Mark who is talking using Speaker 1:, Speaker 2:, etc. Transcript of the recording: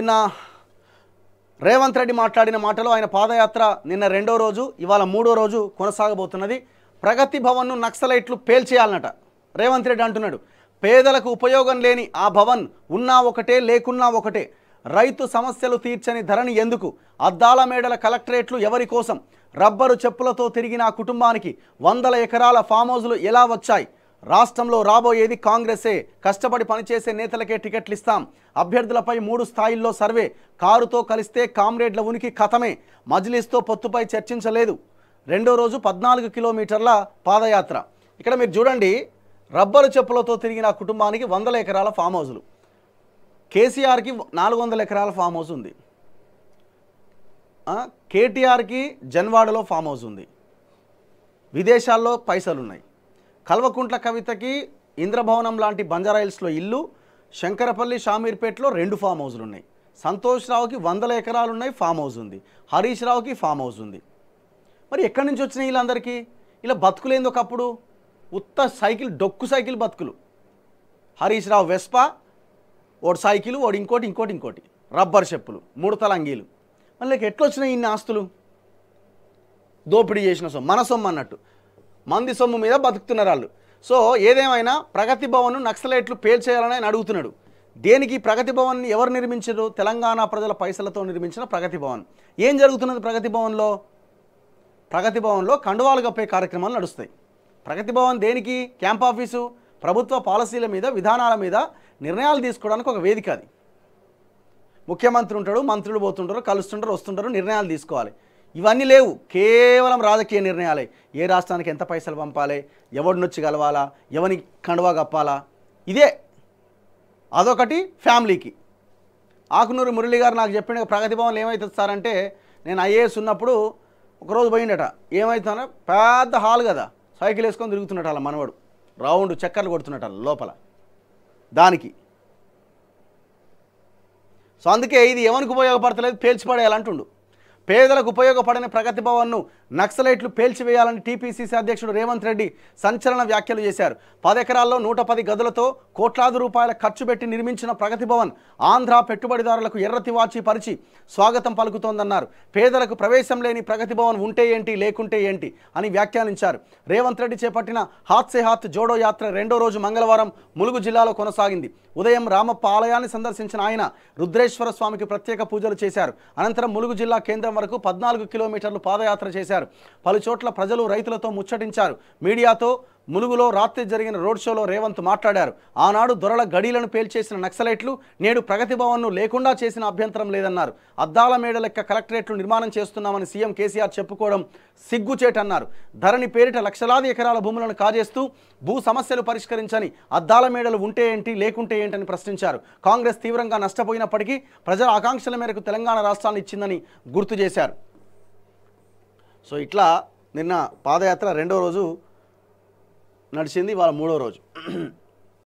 Speaker 1: నిన్న రేవంత్ రెడ్డి మాట్లాడిన మాటలో ఆయన పాదయాత్ర నిన్న రెండో రోజు ఇవాళ మూడో రోజు కొనసాగబోతున్నది. ప్రగతి భవన్ను నక్సలైట్లు పేల్చేయాలన్నట. రేవంత్ రెడ్డి అంటున్నాడు పేదలకు ఉపయోగం లేని ఆ భవన్ ఉన్నా ఒకటే లేకున్నా ఒకటే. రైతు సమస్యలు తీర్చని ధరని ఎందుకు? అద్దాల మేడల కలెక్టరేట్లు ఎవరి కోసం? రబ్బరు చెప్పులతో తిరిగిన ఆ కుటుంబానికి వందల ఎకరాల ఫామ్ హౌజులు ఎలా వచ్చాయి? రాష్ట్రంలో రాబోయేది కాంగ్రెసే. కష్టపడి పనిచేసే నేతలకే టికెట్లు ఇస్తాం అభ్యర్థులపై మూడు స్థాయిల్లో సర్వే. కారుతో కలిస్తే కామ్రేడ్ల ఉనికి కథమే. మజ్లిస్తో పొత్తుపై చర్చించలేదు. రెండో రోజు పద్నాలుగు కిలోమీటర్ల పాదయాత్ర. ఇక్కడ మీరు చూడండి రబ్బరు చెప్పులతో తిరిగిన కుటుంబానికి వందల ఎకరాల ఫామ్ హౌజులు కేసీఆర్కి నాలుగు వందల ఎకరాల ఫామ్ హౌస్ ఉంది. కేటీఆర్కి జన్వాడలో ఫామ్ హౌస్ ఉంది. విదేశాల్లో పైసలు ఉన్నాయి కల్వకుంట్ల కవితకి ఇంద్రభవనం లాంటి బంజారాయిల్స్లో ఇల్లు శంకరపల్లి షామీర్పేటలో రెండు ఫామ్ హౌస్లు ఉన్నాయి సంతోష్ రావుకి వందల ఎకరాలు ఉన్నాయి ఫామ్ హౌస్ ఉంది. హరీష్ రావుకి ఫామ్ హౌస్ ఉంది. మరి ఎక్కడి నుంచి వచ్చినాయి వీళ్ళందరికీ? ఇలా బతుకులేంది ఒకప్పుడు? ఉత్త సైకిల్ డొక్కు సైకిల్ బతుకులు. హరీష్ రావు వెస్పా ఓడి సైకిల్ ఓడి ఇంకోటి ఇంకోటి ఇంకోటి. రబ్బర్ చెప్పులు ముడతల అంగీలు మళ్ళీ ఎట్లా వచ్చినాయి ఇన్ని ఆస్తులు? దోపిడీ చేసిన సొమ్ము మన సొమ్ము అన్నట్టు. మంది సొమ్ము మీద బతుకుతున్నారు వాళ్ళు. సో ఏదేమైనా ప్రగతి భవన్ నక్సలైట్లు పేల్చేయాలని ఆయన అడుగుతున్నాడు. దేనికి ప్రగతి భవన్ ఎవరు నిర్మించారు? తెలంగాణ ప్రజల పైసలతో నిర్మించిన ప్రగతి భవన్. ఏం జరుగుతున్నది ప్రగతి భవన్లో? ప్రగతి భవన్లో కండువాలు కప్పే కార్యక్రమాలు నడుస్తాయి. ప్రగతి భవన్ దేనికి? క్యాంప్ ఆఫీసు ప్రభుత్వ పాలసీల మీద విధానాల మీద నిర్ణయాలు తీసుకోవడానికి ఒక వేదిక అది. ముఖ్యమంత్రి ఉంటాడు మంత్రులు పోతుంటారు కలుస్తుంటారు వస్తుంటారు నిర్ణయాలు తీసుకోవాలి. ఇవన్నీ లేవు. కేవలం రాజకీయ నిర్ణయాలే. ఏ రాష్ట్రానికి ఎంత పైసలు పంపాలి? ఎవడినొచ్చి కలవాలా? ఎవని కండువా కప్పాలా? ఇదే. అదొకటి ఫ్యామిలీకి. ఆకునూరు మురళి గారు నాకు చెప్పిన ప్రగతి భవన్లు ఏమవుతుంది సార్ అంటే నేను ఐఏఎస్ ఉన్నప్పుడు ఒకరోజు పోయిండట. ఏమవుతుందంటే పెద్ద హాల్ కదా. సైకిల్ వేసుకొని తిరుగుతున్నట్టు అలా మనవాడు. రౌండ్ చక్కర్లు కొడుతున్నట లోపల. దానికి. సో అందుకే ఇది ఎవరికి ఉపయోగపడతలేదు పేల్చిపడేయాలంటుండు. పేదలకు ఉపయోగపడని ప్రగతి భవన్ను నక్సలైట్లు పేల్చివేయాలని టీపీసీసీ అధ్యక్షుడు రేవంత్ రెడ్డి సంచలన వ్యాఖ్యలు చేశారు. పదెకరాల్లో నూట పది గదులతో కోట్లాది రూపాయల ఖర్చు పెట్టి నిర్మించిన ప్రగతి భవన్ ఆంధ్ర పెట్టుబడిదారులకు ఎర్రతివాచి పరిచి స్వాగతం పలుకుతోందన్నారు. పేదలకు ప్రవేశం లేని ప్రగతి భవన్ ఉంటే ఏంటి లేకుంటే ఏంటి అని వ్యాఖ్యానించారు. రేవంత్ రెడ్డి చేపట్టిన హాత్ సే హాత్ జోడో యాత్ర రెండో రోజు మంగళవారం ములుగు జిల్లాలో కొనసాగింది. ఉదయం రామప్ప ఆలయాన్ని సందర్శించిన ఆయన రుద్రేశ్వర స్వామికి ప్రత్యేక పూజలు చేశారు. అనంతరం ములుగు జిల్లా కేంద్రం వరకు పద్నాలుగు కిలోమీటర్లు పాదయాత్ర చేశారు. పలు చోట్ల ప్రజలు రైతులతో ముచ్చటించారు. మీడియాతో ములుగులో రాత్రి జరిగిన రోడ్ షోలో రేవంత్ మాట్లాడారు. ఆనాడు దొరల గడీలను పేల్చేసిన నక్సలైట్లు నేడు ప్రగతి భవన్ను లేకుండా చేసిన అభ్యంతరం లేదన్నారు. అద్దాల మేడ లెక్క కలెక్టరేట్లు నిర్మాణం చేస్తున్నామని సీఎం కేసీఆర్ చెప్పుకోవడం సిగ్గుచేటన్నారు. ధరణి పేరిట లక్షలాది ఎకరాల భూములను కాజేస్తూ భూ సమస్యలు పరిష్కరించని అద్దాల మేడలు ఉంటే ఏంటి లేకుంటే ఏంటని ప్రశ్నించారు. కాంగ్రెస్ తీవ్రంగా నష్టపోయినప్పటికీ ప్రజల ఆకాంక్షల మేరకు తెలంగాణ రాష్ట్రాన్ని ఇచ్చిందని గుర్తు చేశారు. సో ఇట్లా నిన్న పాదయాత్ర రెండో రోజు నడిచింది వాళ్ళ మూడో రోజు.